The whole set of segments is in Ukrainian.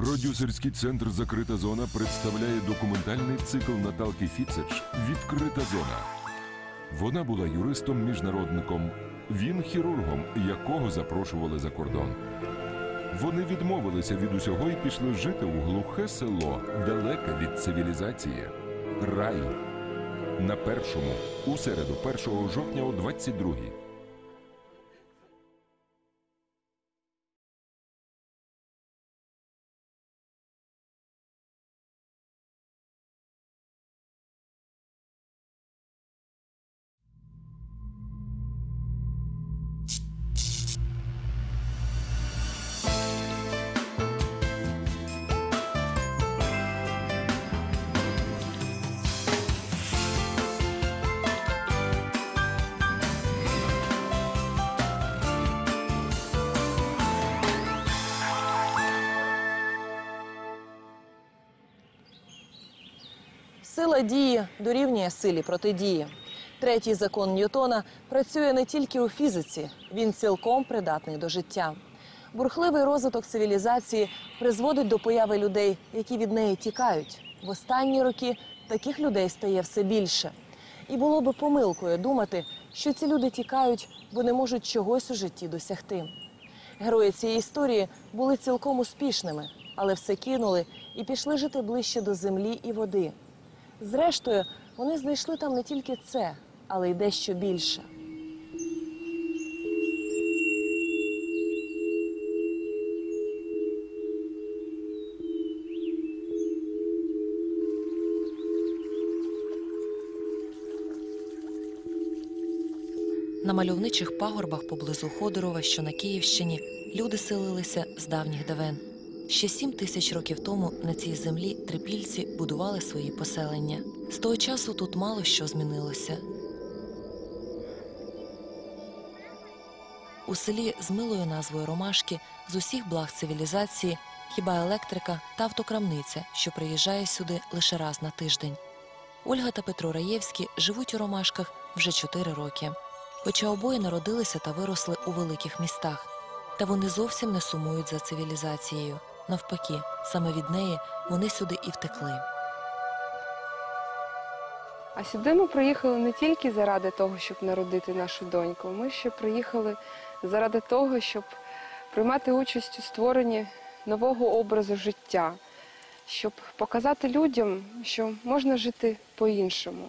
Продюсерський центр Закрита зона представляє документальний цикл Наталки Фіцеч Відкрита зона. Вона була юристом-міжнародником, він хірургом, якого запрошували за кордон. Вони відмовилися від усього і пішли жити у глухе село, далеке від цивілізації. Рай. На першому у середу, 1 жовтня о 22-й. Сила дії дорівнює силі протидії. Третій закон Ньютона працює не тільки у фізиці, він цілком придатний до життя. Бурхливий розвиток цивілізації призводить до появи людей, які від неї тікають. В останні роки таких людей стає все більше. І було би помилкою думати, що ці люди тікають, бо не можуть чогось у житті досягти. Герої цієї історії були цілком успішними, але все кинули і пішли жити ближче до землі і води. Зрештою, вони знайшли там не тільки це, але й дещо більше. На мальовничих пагорбах поблизу Ходорова, що на Київщині, люди селилися з давніх давен. Ще сім тисяч років тому на цій землі трипільці будували свої поселення. З того часу тут мало що змінилося. У селі з милою назвою Ромашки з усіх благ цивілізації хіба електрика та автокрамниця, що приїжджає сюди лише раз на тиждень. Ольга та Петро Раєвські живуть у Ромашках вже чотири роки. Хоча обоє народилися та виросли у великих містах, та вони зовсім не сумують за цивілізацією. Навпаки, саме від неї вони сюди і втекли. А сюди ми приїхали не тільки заради того, щоб народити нашу доньку. Ми ще приїхали заради того, щоб приймати участь у створенні нового образу життя, щоб показати людям, що можна жити по-іншому.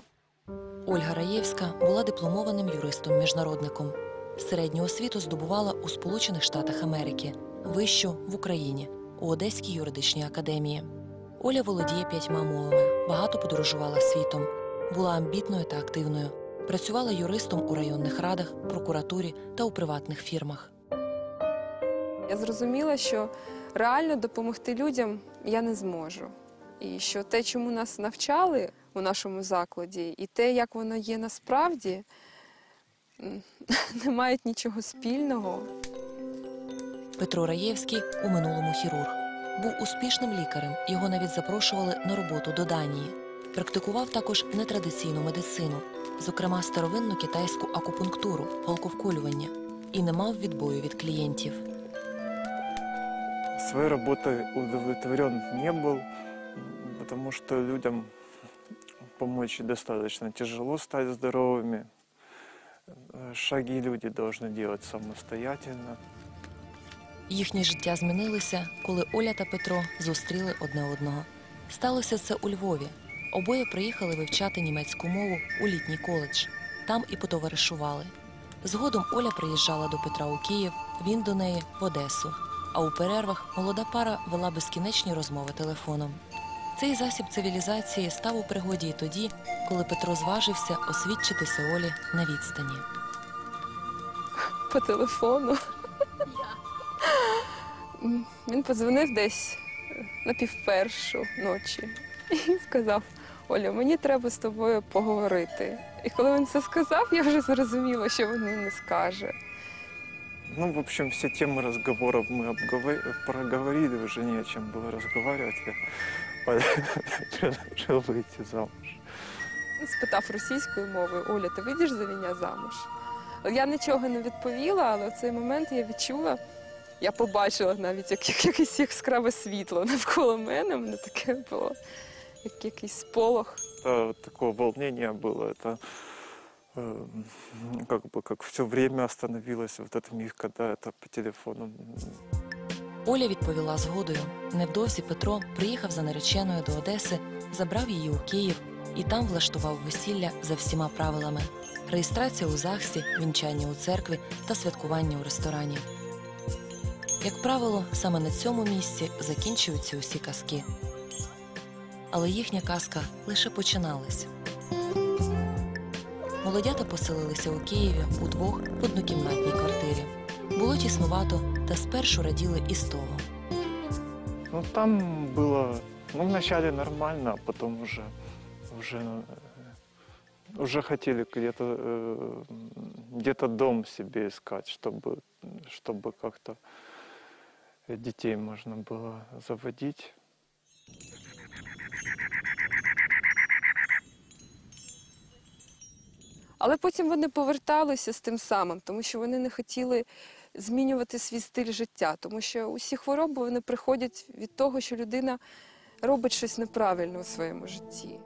Ольга Раєвська була дипломованим юристом-міжнародником. Середню освіту здобувала у Сполучених Штатах Америки, вищу в Україні у Одеській юридичній академії. Оля володіє п'ятьма мовами, багато подорожувала світом, була амбітною та активною. Працювала юристом у районних радах, прокуратурі та у приватних фірмах. Я зрозуміла, що реально допомогти людям я не зможу. І що те, чому нас навчали у нашому закладі, і те, як воно є насправді, не мають нічого спільного. Петро Раєвський у минулому хірург. Був успішним лікарем. Його навіть запрошували на роботу до Данії. Практикував також нетрадиційну медицину, зокрема старовинну китайську акупунктуру, голковколювання, і не мав відбою від клієнтів. Своей работой удовлетворен не был, м, потому что людям помочь достаточно тяжело стать здоровыми. Э, Шаги люди должны делать самостоятельно. Їхнє життя змінилося, коли Оля та Петро зустріли одне одного. Сталося це у Львові. Обоє приїхали вивчати німецьку мову у літній коледж. Там і потоваришували. Згодом Оля приїжджала до Петра у Київ, він до неї в Одесу. А у перервах молода пара вела безкінечні розмови телефоном. Цей засіб цивілізації став у пригоді і тоді, коли Петро зважився освідчитися Олі на відстані. по телефону. М, Він подзвонив десь на півпершу ночі і сказав: Оля, мені треба з тобою поговорити. І коли він це сказав, я вже зрозуміла, що він мені не скаже. Ну, в общем, все темы разговоров мы обговор- проговорили, уже не о чем было разговаривать. Я решил выйти замуж. Він спитав російською мовою: Оля, ти вийдеш за мене замуж? От Я нічого не відповіла, але в цей момент я відчула, Я побачила навіть як, як, якесь яскраве світло навколо мене. Мене таке було, як якийсь сполох. Это вот такое волнение было, это э, как бы как все время остановилось в этот миг, когда это по телефону. Оля відповіла згодою. Невдовзі Петро приїхав за нареченою до Одеси, забрав її у Київ і там влаштував весілля за всіма правилами: реєстрація у ЗАГСі, вінчання у церкві та святкування у ресторані. Як правило, саме на цьому місці закінчуються усі казки. Але їхня казка лише починалась. Молодята поселилися у Києві удвох в однокімнатній квартирі. Було тіснувато, та спершу раділи і з того. Ну там было, ну вначале нормально, а потом уже, уже, э, уже хотели где-то э, где-то дом себе искать, чтобы, чтобы как-то детей можно было заводить. Але потім вони поверталися з тим самим, тому що вони не хотіли змінювати свій стиль життя, тому що усі хвороби вони приходять від того, що людина робить щось неправильно у своєму житті.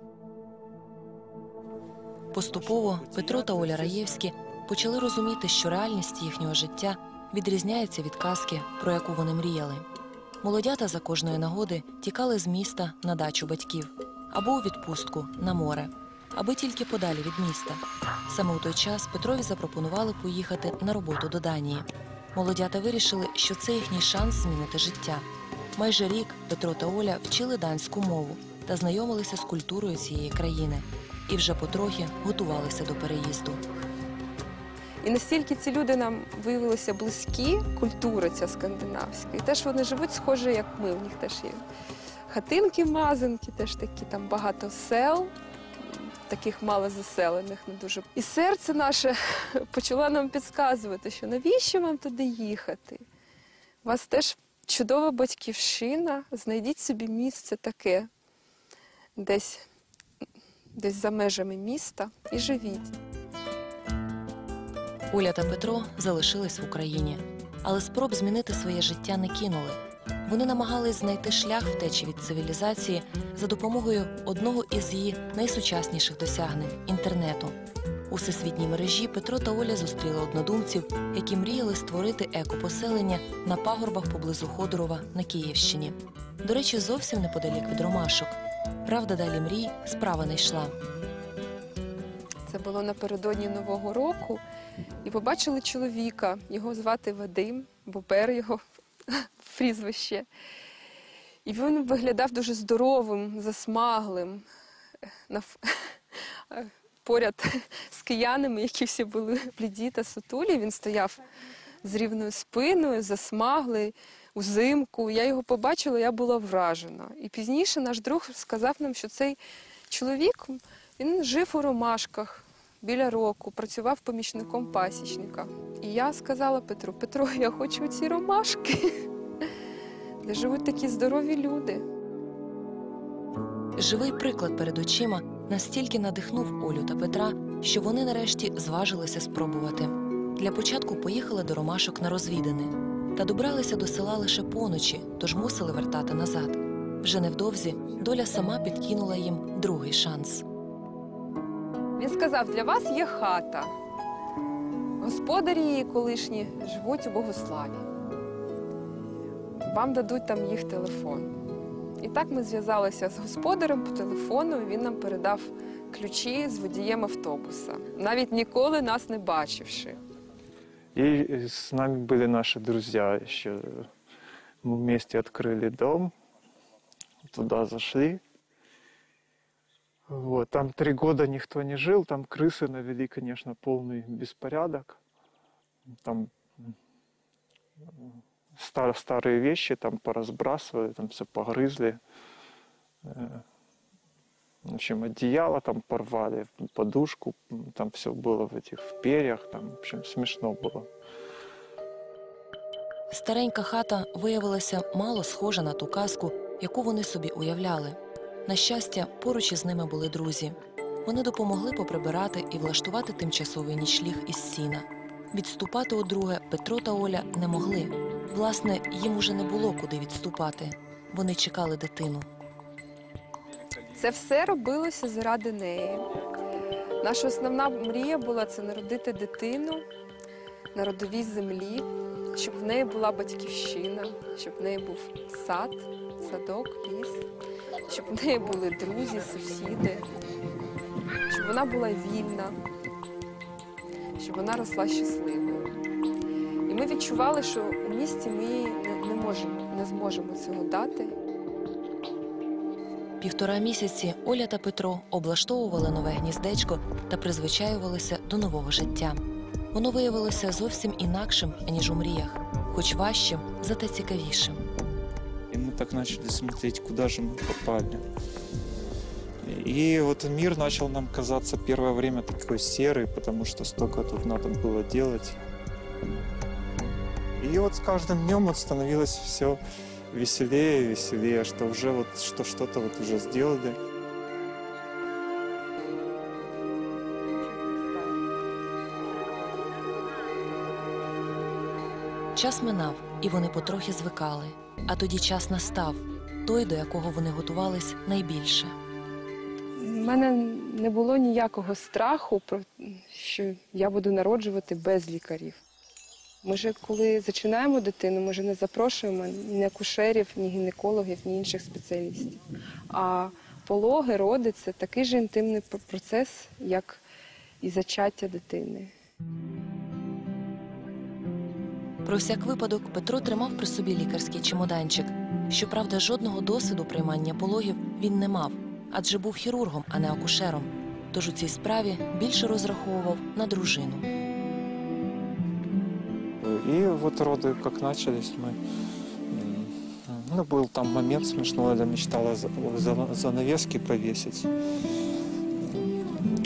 Поступово Петро та Оля Раєвські почали розуміти, що реальність їхнього життя відрізняється від казки, про яку вони мріяли. Молодята за кожної нагоди тікали з міста на дачу батьків або у відпустку на море, аби тільки подалі від міста. Саме у той час Петрові запропонували поїхати на роботу до Данії. Молодята вирішили, що це їхній шанс змінити життя. Майже рік Петро та Оля вчили данську мову та знайомилися з культурою цієї країни і вже потрохи готувалися до переїзду. І настільки ці люди нам виявилися близькі, культура ця скандинавська, і теж вони живуть схоже, як ми. У них теж є хатинки, мазанки, теж такі там багато сел, таких малозаселених, не дуже. І серце наше почало нам підказувати, що навіщо вам туди їхати? У вас теж чудова батьківщина, знайдіть собі місце таке, десь, десь за межами міста і живіть. Оля та Петро залишились в Україні, але спроб змінити своє життя не кинули. Вони намагались знайти шлях втечі від цивілізації за допомогою одного із її найсучасніших досягнень інтернету. У всесвітній мережі Петро та Оля зустріли однодумців, які мріяли створити екопоселення на пагорбах поблизу Ходорова на Київщині. До речі, зовсім неподалік від ромашок. Правда, далі мрій справа не йшла. Це було напередодні Нового року. І побачили чоловіка, його звати Вадим, Бобер його прізвище. І він виглядав дуже здоровим, засмаглим. Поряд з киянами, які всі були бліді та сутулі, він стояв з рівною спиною, засмаглий, узимку. Я його побачила, я була вражена. І пізніше наш друг сказав нам, що цей чоловік він жив у ромашках біля року, працював помічником пасічника. І я сказала Петру: Петро, я хочу ці ромашки, де живуть такі здорові люди. Живий приклад перед очима настільки надихнув Олю та Петра, що вони нарешті зважилися спробувати. Для початку поїхали до ромашок на розвідини та добралися до села лише поночі, тож мусили вертати назад. Вже невдовзі доля сама підкинула їм другий шанс. Він сказав: для вас є хата. Господарі її колишні живуть у Богославі. Вам дадуть там їх телефон. І так ми зв'язалися з господарем по телефону, і він нам передав ключі з водієм автобуса, навіть ніколи нас не бачивши. И с нами были наши друзья еще. Мы вместе открыли дом, туда зашли. Вот, там три года никто не жил, там крысы навели, конечно, полный беспорядок. Там м, стар- старые вещи там поразбрасывали, там все погрызли. Э, В общем, одеяло там порвали, подушку, м, там все было в этих в перьях, там, в общем, смешно было. Старенька хата виявилася мало схожа на ту казку, яку вони собі уявляли. На щастя, поруч із ними були друзі. Вони допомогли поприбирати і влаштувати тимчасовий нічліг із сіна. Відступати удруге Петро та Оля не могли. Власне, їм уже не було куди відступати. Вони чекали дитину. Це все робилося заради неї. Наша основна мрія була це народити дитину на родовій землі, щоб в неї була батьківщина, щоб в неї був сад, садок, ліс, щоб в неї були друзі, сусіди, щоб вона була вільна, щоб вона росла щасливою. І ми відчували, що у місті ми їй не, не можемо, не зможемо цього дати. Півтора місяці Оля та Петро облаштовували нове гніздечко та призвичаювалися до нового життя. Воно виявилося зовсім інакшим, ніж у мріях, хоч важчим, зате цікавішим. Так начали смотреть, куда же мы попали. И вот мир начал нам казаться первое время такой серый, потому что столько тут надо было делать. И вот с каждым днем вот становилось все веселее и веселее, что уже вот что что-то вот уже сделали. Час минав, і вони потрохи звикали. А тоді час настав той, до якого вони готувались найбільше. У мене не було ніякого страху, що я буду народжувати без лікарів. Ми ж коли зачинаємо дитину, ми ж не запрошуємо ні акушерів, ні гінекологів, ні інших спеціалістів. А пологи, роди це такий же інтимний процес, як і зачаття дитини. Про всяк випадок Петро тримав при собі лікарський чемоданчик. Щоправда, жодного досвіду приймання пологів він не мав, адже був хірургом, а не акушером. Тож у цій справі більше розраховував на дружину. И вот роды как начались мы. м, Ну, был там момент смешной, я мечтала за- за- занавески повесить м,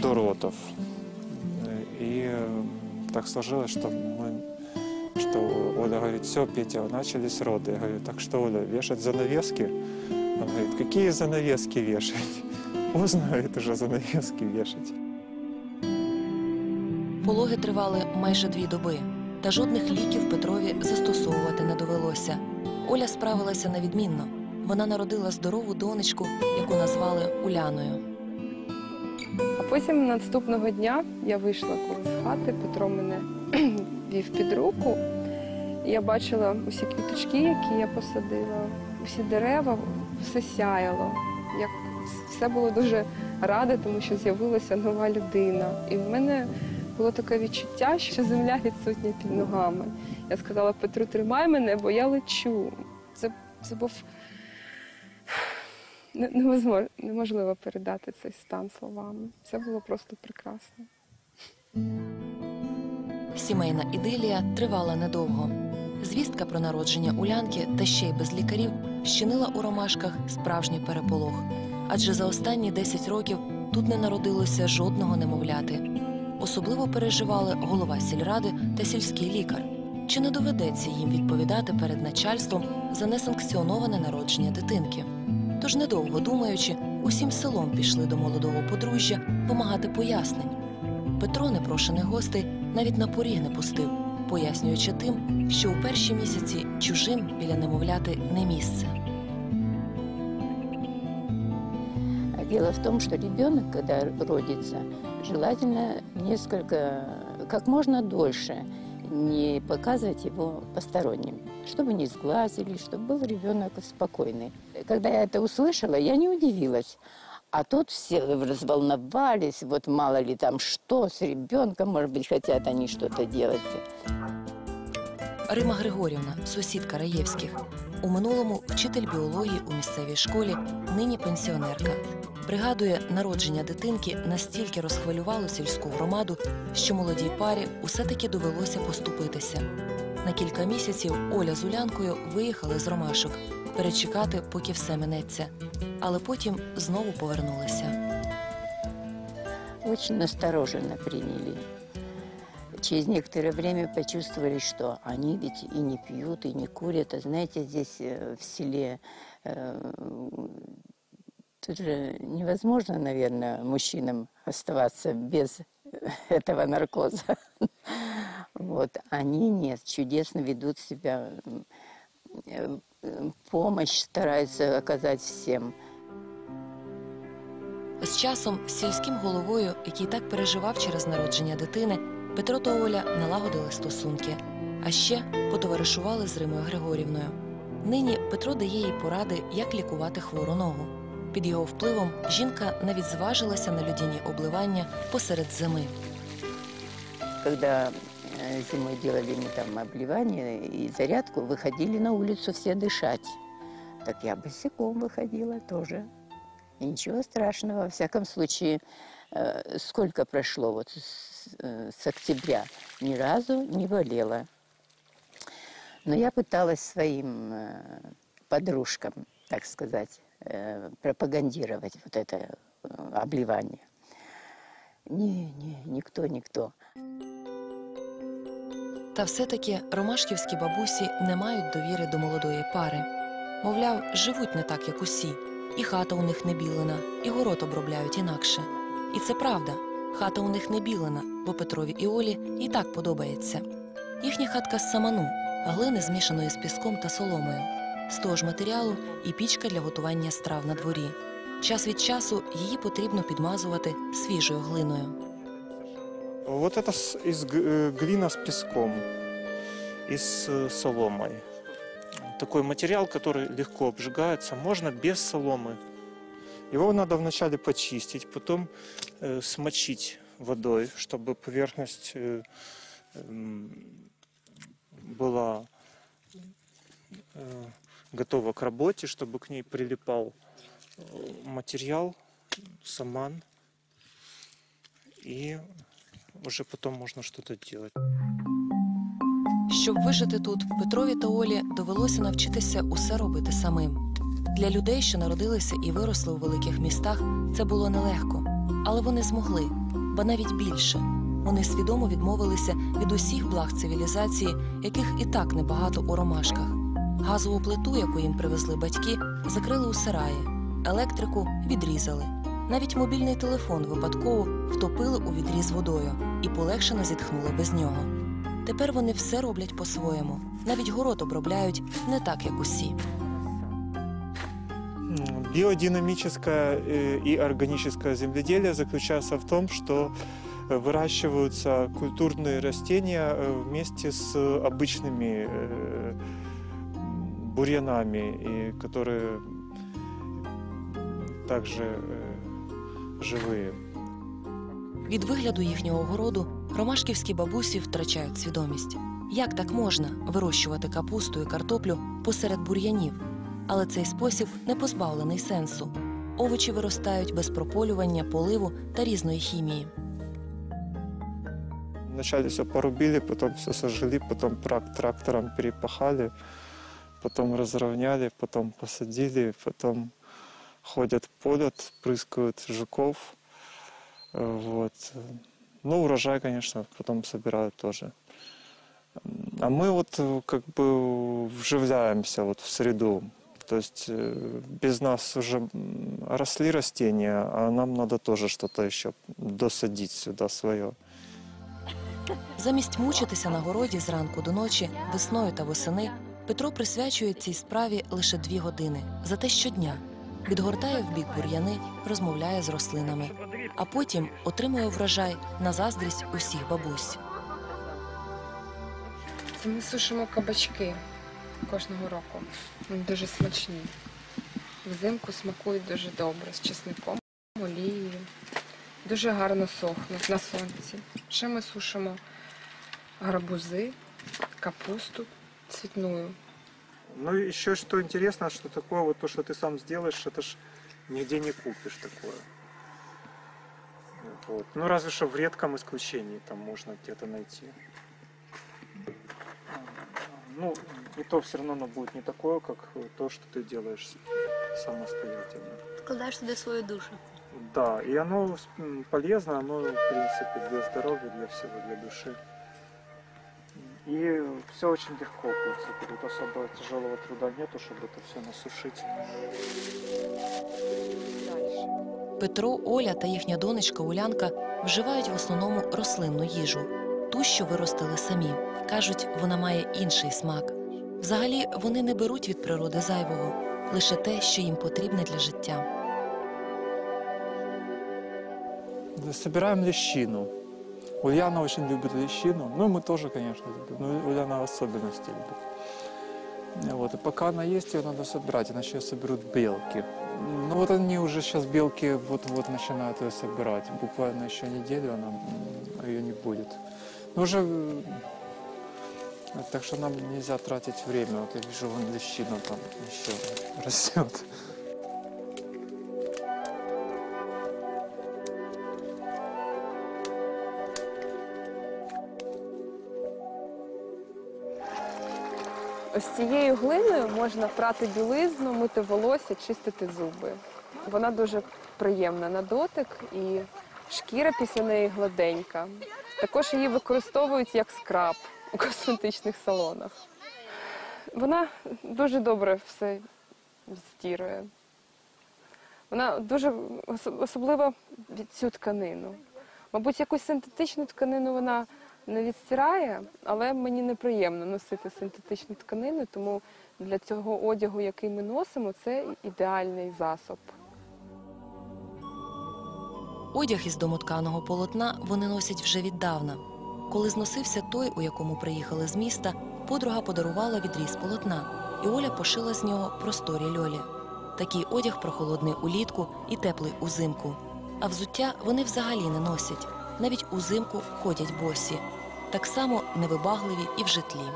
до родов. И э, так сложилось, что мы что Оля говорит, все, Петя, начались роды. Я говорю, так что, Оля, вешать занавески? Он говорит, какие занавески вешать? Поздно, говорит, уже занавески вешать. Пологи тривали майже дві доби, та жодних ліків Петрові застосовувати не довелося. Оля справилася невідмінно. Вона народила здорову донечку, яку назвали Уляною. А потім наступного дня я вийшла коли з хати, Петро мене вів під руку. Я бачила усі квіточки, які я посадила, усі дерева, все сяяло. Як все було дуже раде, тому що з'явилася нова людина. І в мене було таке відчуття, що земля відсутня під ногами. Я сказала Петру, тримай мене, бо я лечу. Це, це був неможливо передати цей стан словами. Це було просто прекрасно. Сімейна ідилія тривала недовго. Звістка про народження Улянки та ще й без лікарів щинила у ромашках справжній переполох. Адже за останні 10 років тут не народилося жодного немовляти. Особливо переживали голова сільради та сільський лікар. Чи не доведеться їм відповідати перед начальством за несанкціоноване народження дитинки? Тож, недовго думаючи, усім селом пішли до молодого подружжя вимагати пояснень. Петро непрошених гостей навіть на поріг не пустив, пояснюючи тим, що у перші місяці чужим біля немовляти не місце. А Дело в том, что ребенок, когда родится, желательно несколько, как можно дольше не показывать его посторонним, чтобы не сглазили, чтобы был ребенок спокойный. Когда я это услышала, я не удивилась. А тут все разволновались, вот мало ли там что с ребенком, может быть, хотят они что-то делать. Рима Григорівна, сусідка Раєвських. У минулому вчитель біології у місцевій школі, нині пенсіонерка. Пригадує, народження дитинки настільки розхвилювало сільську громаду, що молодій парі усе-таки довелося поступитися. На кілька місяців Оля з Улянкою виїхали з ромашок перечекати, поки все минеться. Але потім знову повернулися. Очень настороженно приняли. Через некоторое время почувствовали, что они ведь и не пьют, и не курят. А знаете, здесь э, в селе э, тут же невозможно, наверное, мужчинам оставаться без этого наркоза. Вот, они нет, чудесно ведут себя, м, э, э, помощь стараются оказать всем. З часом сільським головою, який так переживав через народження дитини, Петро та Оля налагодили стосунки, а ще потоваришували з Римою Григорівною. Нині Петро дає їй поради, як лікувати хвору ногу. Під його впливом жінка навіть зважилася на людяні обливання посеред зими. Когда э, зимой делали мы там обливание и зарядку, выходили на улицу все дышать. Так я босиком выходила тоже. И ничего страшного. Во всяком случае, э, сколько прошло вот с, э, с октября, ни разу не болела. Но я пыталась своим э, подружкам, так сказать, э, пропагандировать вот это э, обливание. Не, не, никто, никто. Та все-таки ромашківські бабусі не мають довіри до молодої пари. Мовляв, живуть не так, як усі. І хата у них не білена, і город обробляють інакше. І це правда. Хата у них не білена, бо Петрові і Олі і так подобається. Їхня хатка з саману, глини змішаної з піском та соломою. З того ж матеріалу і пічка для готування страв на дворі. Час від часу її потрібно підмазувати свіжою глиною. Вот это из э, глина с песком и с э, соломой. Такой материал, который легко обжигается, можно без соломы. Его надо вначале почистить, потом э, смочить водой, чтобы поверхность э, м, была э, готова к работе, чтобы к ней прилипал э, материал, саман. И уже потом можно что-то делать. Щоб вижити тут, Петрові та Олі довелося навчитися усе робити самим. Для людей, що народилися і виросли у великих містах, це було нелегко, але вони змогли, ба навіть більше. Вони свідомо відмовилися від усіх благ цивілізації, яких і так небагато у ромашках. Газову плиту, яку їм привезли батьки, закрили у сараї, електрику відрізали. Навіть мобільний телефон випадково втопили у відрі з водою і полегшено зітхнули без нього. Тепер вони все роблять по-своєму. Навіть город обробляють не так, як усі. М, Биодинамическое э, и органическое земледелие заключается в том, что э, выращиваются культурные растения э, вместе с обычными э, м, бурьянами, и которые также э, живые. Від вигляду їхнього городу ромашківські бабусі втрачають свідомість. Як так можна вирощувати капусту і картоплю посеред бур'янів? Але цей спосіб не позбавлений сенсу. Овочі виростають без прополювання, поливу та різної хімії. Вначале все порубили, потом все сожгли, потом трак- трактором перепахали, потом разровняли, потом посадили, потом ходят, полят, прыскают жуков. Э, Вот. Ну, урожай, конечно, потом собирают тоже. А мы вот э, как бы вживляемся вот в среду. То есть э, без нас уже м, росли растения, а нам надо тоже что-то еще досадить сюда свое. Замість мучитися на городі зранку до ночі, весною та восени, Петро присвячує цій справі лише дві години, зате щодня. Відгортає в бік бур'яни, розмовляє з рослинами, а потім отримує врожай на заздрість усіх бабусь. Це ми сушимо кабачки кожного року. Вони дуже смачні. Взимку смакують дуже добре з чесником, олією. Дуже гарно сохнуть на сонці. Ще ми сушимо гарбузи, капусту цвітную. Ну еще что интересно, что такое вот то, что ты сам сделаешь, это ж нигде не купишь такое. Вот. Ну разве что в редком исключении там можно где-то найти. Ну, и то все равно оно будет не такое, как то, что ты делаешь самостоятельно. Вкладаєш туди свою душу. Да, и оно полезно, оно, в принципе, для здоровья, для всего, для души. И все очень легко будет. Тут особо тяжелого труда нету, чтобы это все насушить. Петро, Оля та їхня донечка Улянка вживають в основному рослинну їжу, ту, що виростили самі. Кажуть, вона має інший смак. Взагалі, вони не беруть від природи зайвого, лише те, що їм потрібне для життя. Собираем лещину. Ульяна очень любит лещину. Ну, мы тоже, конечно, любим. Но Ульяна особенности любит. Вот. И пока она есть, ее надо собирать, иначе ее соберут белки. Ну вот они уже сейчас белки вот-вот начинают ее собирать. Буквально еще неделю она ее не будет. Ну уже так что нам нельзя тратить время. Вот я вижу, вон лещина там еще растет. Ось цією глиною можна прати білизну, мити волосся, чистити зуби. Вона дуже приємна на дотик і шкіра після неї гладенька. Також її використовують як скраб у косметичних салонах. Вона дуже добре все стірує. Вона дуже осо- особливо від цю тканину. Мабуть, якусь синтетичну тканину вона не відстирає, але мені неприємно носити синтетичну тканину, тому для цього одягу, який ми носимо, це ідеальний засоб. Одяг із домотканого полотна вони носять вже віддавна. Коли зносився той, у якому приїхали з міста, подруга подарувала відріз полотна, і Оля пошила з нього просторі льолі. Такий одяг прохолодний улітку і теплий узимку. А взуття вони взагалі не носять. Навіть узимку ходять босі. Так само невибагливі і в житлі.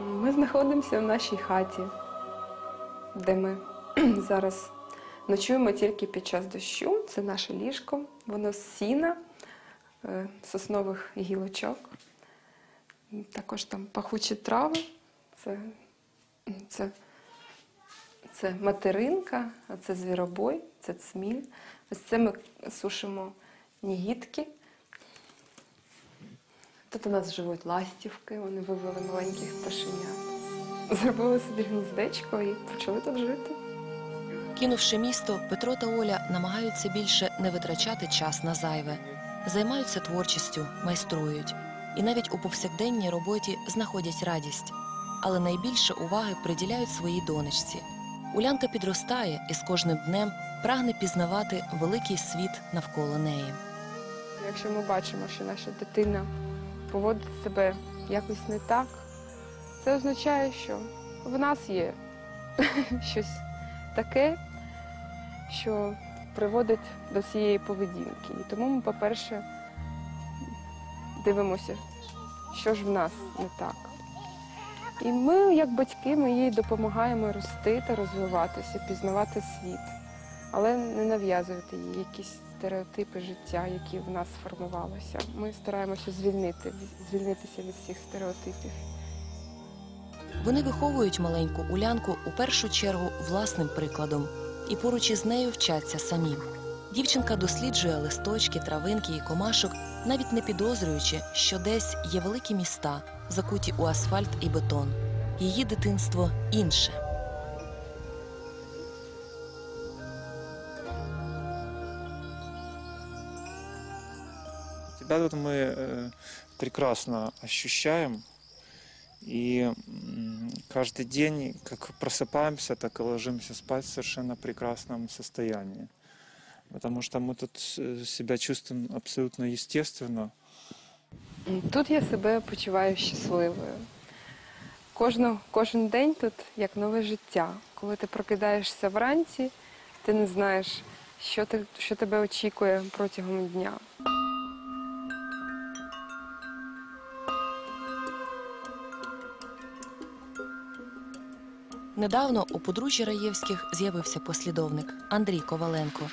Ми знаходимося в нашій хаті, де ми зараз ночуємо тільки під час дощу. Це наше ліжко, воно з сіна, е, соснових гілочок. Також там пахучі трави. Це, це, це материнка, а це звіробой, це цміль. Ось це ми сушимо нігітки. Тут у нас живуть ластівки, вони вивели маленьких пташенят. Зробили собі гніздечко і почали тут жити. Кинувши місто, Петро та Оля намагаються більше не витрачати час на зайве, займаються творчістю, майструють і навіть у повсякденній роботі знаходять радість, але найбільше уваги приділяють своїй донечці. Улянка підростає і з кожним днем прагне пізнавати великий світ навколо неї. Якщо ми бачимо, що наша дитина поводить себе якось не так, це означає, що в нас є щось таке, що приводить до цієї поведінки. І тому ми, по-перше, дивимося, що ж в нас не так. І ми, як батьки, ми їй допомагаємо рости та розвиватися, пізнавати світ, але не нав'язувати їй якісь стереотипи життя, які в нас сформувалися. Ми стараємося звільнити, звільнитися від всіх стереотипів. Вони виховують маленьку улянку у першу чергу власним прикладом і поруч із нею вчаться самі. Дівчинка досліджує листочки, травинки і комашок, навіть не підозрюючи, що десь є великі міста, закуті у асфальт і бетон. Її дитинство інше. Тебя тут мы э, прекрасно ощущаем. И м, каждый день, как просыпаемся, так и ложимся спать в совершенно прекрасном состоянии. Потому что мы тут э, себя чувствуем абсолютно естественно. Тут я себе почуваю щасливою. Кожно, кожен день тут як нове життя. Коли ти прокидаєшся вранці, ти не знаєш, що, ти, що тебе очікує протягом дня. Недавно у подружжя Раєвських з'явився послідовник Андрій Коваленко.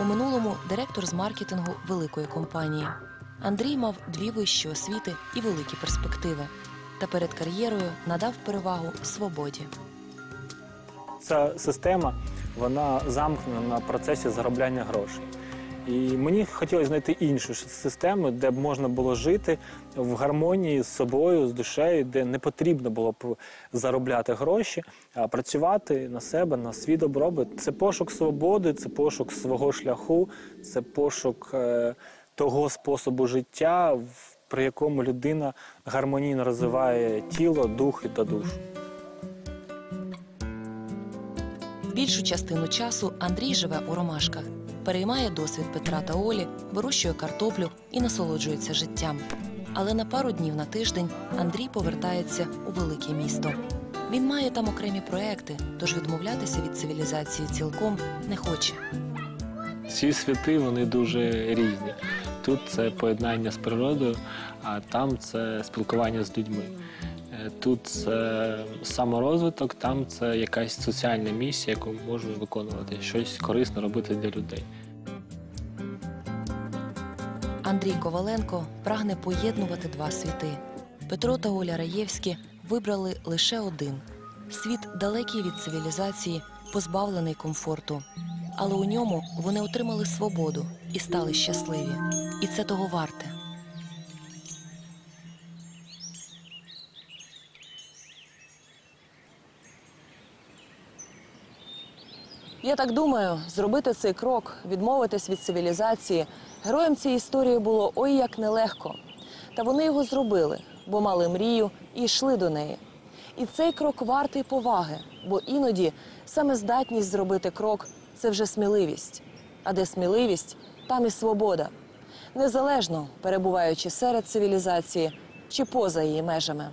У минулому директор з маркетингу великої компанії. Андрій мав дві вищі освіти і великі перспективи. Та перед кар'єрою надав перевагу свободі. Ця система вона замкнена на процесі заробляння грошей. І мені хотілося знайти іншу систему, де б можна було жити в гармонії з собою, з душею, де не потрібно було б заробляти гроші, а працювати на себе, на свій добробут. Це пошук свободи, це пошук свого шляху, це пошук е, того способу життя, при якому людина гармонійно розвиває тіло, дух та душу. Більшу частину часу Андрій живе у ромашках, переймає досвід Петра та Олі, вирощує картоплю і насолоджується життям. Але на пару днів на тиждень Андрій повертається у велике місто. Він має там окремі проекти, тож відмовлятися від цивілізації цілком не хоче. Ці світи вони дуже різні. Тут це поєднання з природою, а там це спілкування з людьми. Е, Тут це саморозвиток, там це якась соціальна місія, яку можу виконувати, щось корисно робити для людей. Андрій Коваленко прагне поєднувати два світи. Петро та Оля Раєвські вибрали лише один світ далекий від цивілізації, позбавлений комфорту. Але у ньому вони отримали свободу і стали щасливі. І це того варте. Я так думаю, зробити цей крок, відмовитись від цивілізації, героям цієї історії було ой як нелегко. Та вони його зробили, бо мали мрію і йшли до неї. І цей крок вартий поваги, бо іноді саме здатність зробити крок це вже сміливість. А де сміливість, там і свобода. Незалежно перебуваючи серед цивілізації чи поза її межами.